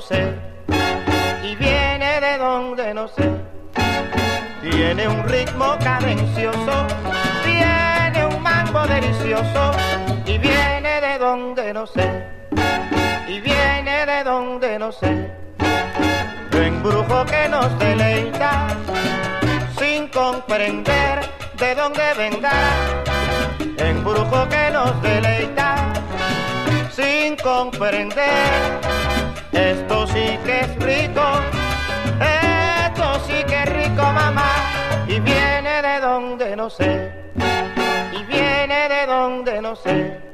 sé, y viene de donde no sé. Tiene un ritmo cadencioso, tiene un mango delicioso, y viene de donde no sé, y viene de donde no sé. Embrujo que nos deleita, sin comprender de dónde vendrá. Embrujo que nos deleita, sin comprender. Esto sí que es rico, esto sí que es rico, mamá. Y viene de donde no sé, y viene de donde no sé.